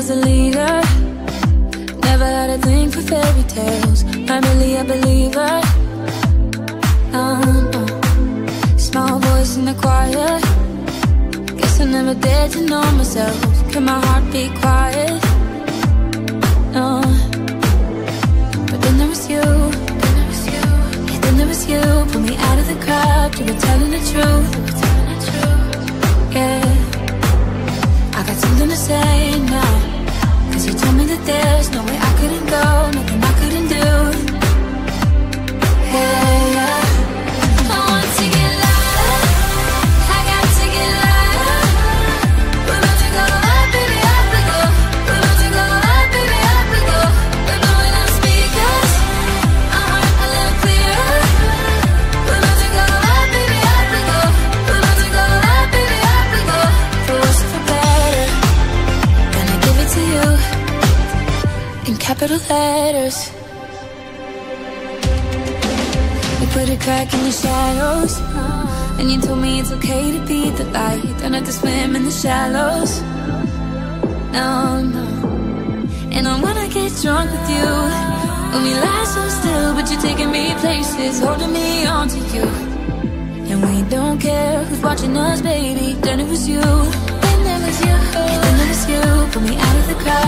was a leader. Never had a thing for fairy tales. Really a believer. No, no. Small voice in the choir. Guess I never dared to know myself. Can my heart be quiet? No. But then there was you. Then there was you. Yeah, then there was you. Pull me out of the crowd. You were telling the truth. Yeah. I got something to say there's no way I couldn't go, nothing I couldn't do. Capital letters. You put a crack in the shadows, and you told me it's okay to be the light. Don't have to swim in the shallows. No, no. And I wanna get drunk with you. When we lie so still, but you're taking me places, holding me on to you. And we don't care who's watching us, baby. Then it was you. Then there was you. Then there was you. Pull me out of the crowd.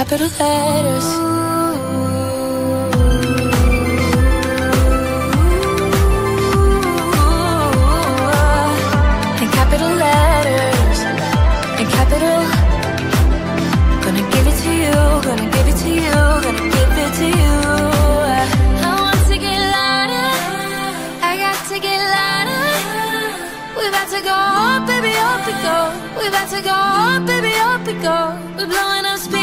Capital letters. In capital letters, in capital. Gonna give it to you, gonna give it to you, gonna give it to you. I want to get louder, I got to get louder. We about to go up, baby, up we go. We about to go up, baby, up we go. We're blowing up speakers,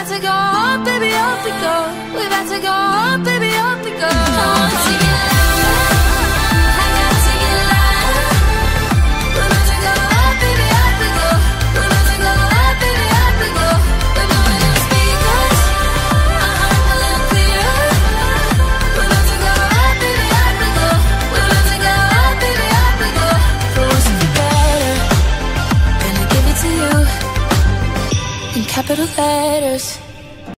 about to go baby, we go. We about to go up, baby, up we go. Capital letters.